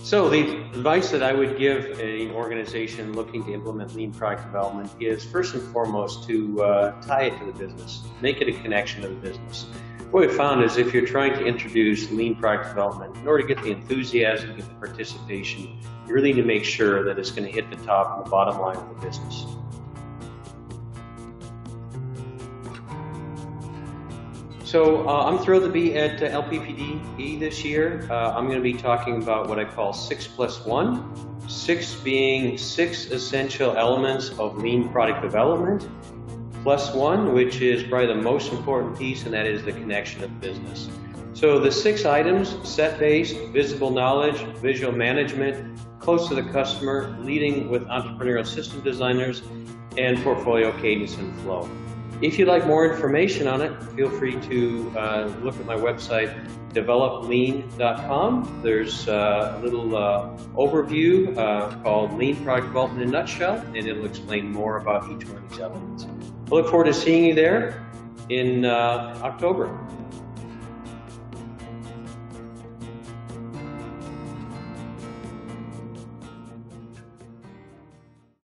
So the advice that I would give an organization looking to implement lean product development is first and foremost to uh, tie it to the business, make it a connection to the business. What we found is if you're trying to introduce lean product development, in order to get the enthusiasm, get the participation, you really need to make sure that it's going to hit the top and the bottom line of the business. So uh, I'm thrilled to be at uh, LPPD this year. Uh, I'm going to be talking about what I call six plus one. Six being six essential elements of lean product development, plus one, which is probably the most important piece, and that is the connection of business. So the six items, set-based, visible knowledge, visual management, close to the customer, leading with entrepreneurial system designers, and portfolio cadence and flow. If you'd like more information on it, feel free to uh, look at my website, developlean.com. There's uh, a little uh, overview uh, called Lean Product Development in a Nutshell, and it'll explain more about each one of these elements. I look forward to seeing you there in uh, October.